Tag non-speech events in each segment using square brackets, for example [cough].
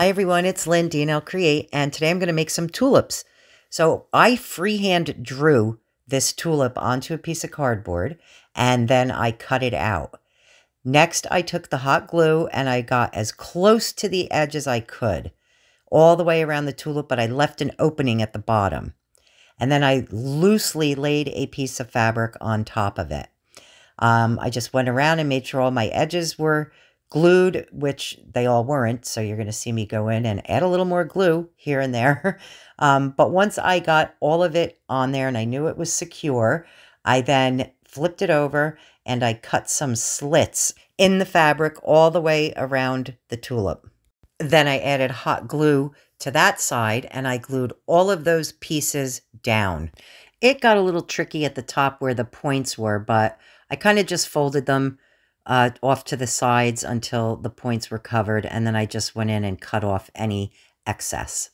Hi everyone, it's Lynn, D&L Create, and today I'm going to make some tulips. So I freehand drew this tulip onto a piece of cardboard, and then I cut it out. Next, I took the hot glue and I got as close to the edge as I could, all the way around the tulip, but I left an opening at the bottom. And then I loosely laid a piece of fabric on top of it. Um, I just went around and made sure all my edges were glued, which they all weren't. So you're going to see me go in and add a little more glue here and there. [laughs] Um, but once I got all of it on there and I knew it was secure, I then flipped it over and I cut some slits in the fabric all the way around the tulip. Then I added hot glue to that side and I glued all of those pieces down. It got a little tricky at the top where the points were, but I kind of just folded them uh, off to the sides until the points were covered, and then I just went in and cut off any excess.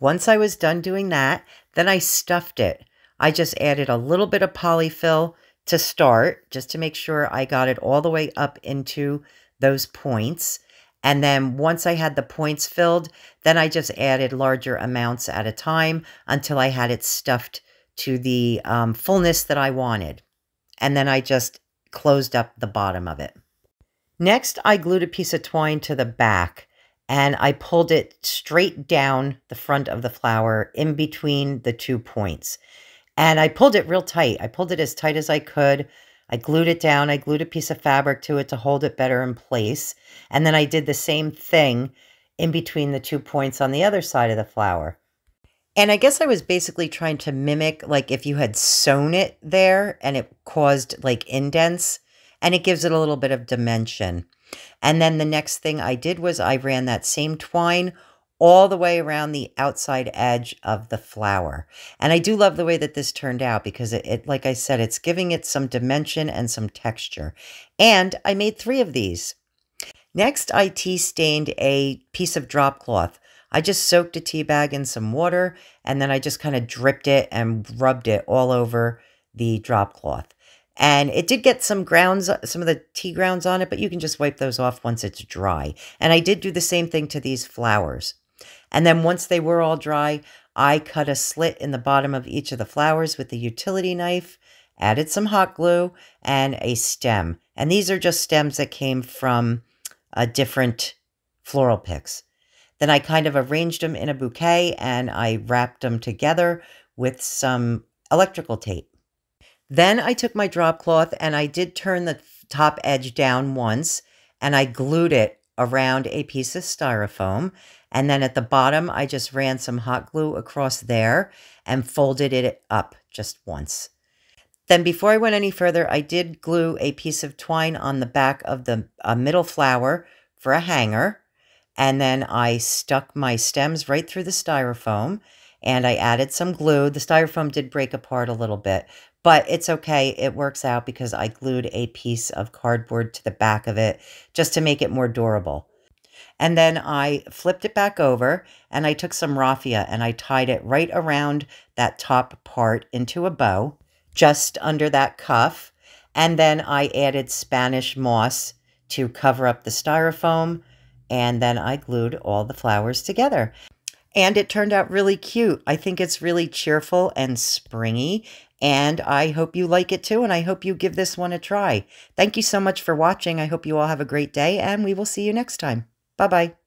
Once I was done doing that, then I stuffed it. I just added a little bit of polyfill to start, just to make sure I got it all the way up into those points. And then once I had the points filled, then I just added larger amounts at a time until I had it stuffed to the um, fullness that I wanted. And then I just closed up the bottom of it. Next, I glued a piece of twine to the back and I pulled it straight down the front of the flower in between the two points. And I pulled it real tight. I pulled it as tight as I could. I glued it down. I glued a piece of fabric to it to hold it better in place. And then I did the same thing in between the two points on the other side of the flower. And I guess I was basically trying to mimic like if you had sewn it there and it caused like indents and it gives it a little bit of dimension. And then the next thing I did was I ran that same twine all the way around the outside edge of the flower. And I do love the way that this turned out because it, it, like I said, it's giving it some dimension and some texture. And I made three of these. Next, I tea stained a piece of drop cloth. I just soaked a tea bag in some water and then I just kind of dripped it and rubbed it all over the drop cloth. And it did get some grounds, uh, some of the tea grounds on it, but you can just wipe those off once it's dry. And I did do the same thing to these flowers. And then once they were all dry, I cut a slit in the bottom of each of the flowers with the utility knife, added some hot glue, and a stem. And these are just stems that came from a different floral picks. Then I kind of arranged them in a bouquet and I wrapped them together with some electrical tape. Then I took my drop cloth and I did turn the top edge down once and I glued it around a piece of styrofoam. And then at the bottom, I just ran some hot glue across there and folded it up just once. Then before I went any further, I did glue a piece of twine on the back of the uh, middle flower for a hanger. And then I stuck my stems right through the styrofoam and I added some glue. The styrofoam did break apart a little bit, but it's okay. It works out because I glued a piece of cardboard to the back of it just to make it more durable. And then I flipped it back over and I took some raffia and I tied it right around that top part into a bow, just under that cuff. And then I added Spanish moss to cover up the styrofoam and then I glued all the flowers together. And it turned out really cute. I think it's really cheerful and springy. And I hope you like it too. And I hope you give this one a try. Thank you so much for watching. I hope you all have a great day. And we will see you next time. Bye bye.